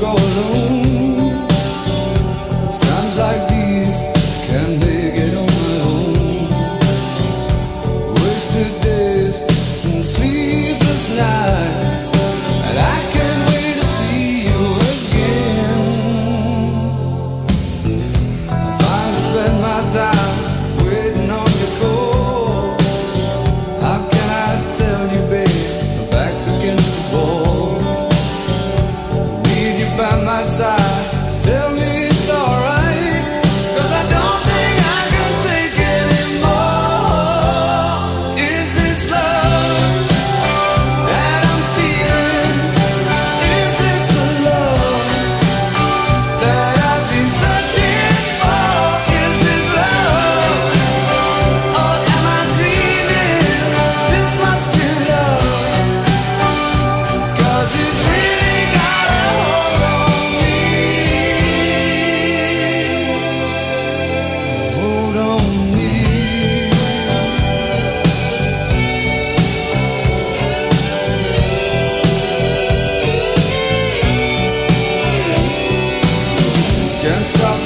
go alone. stop.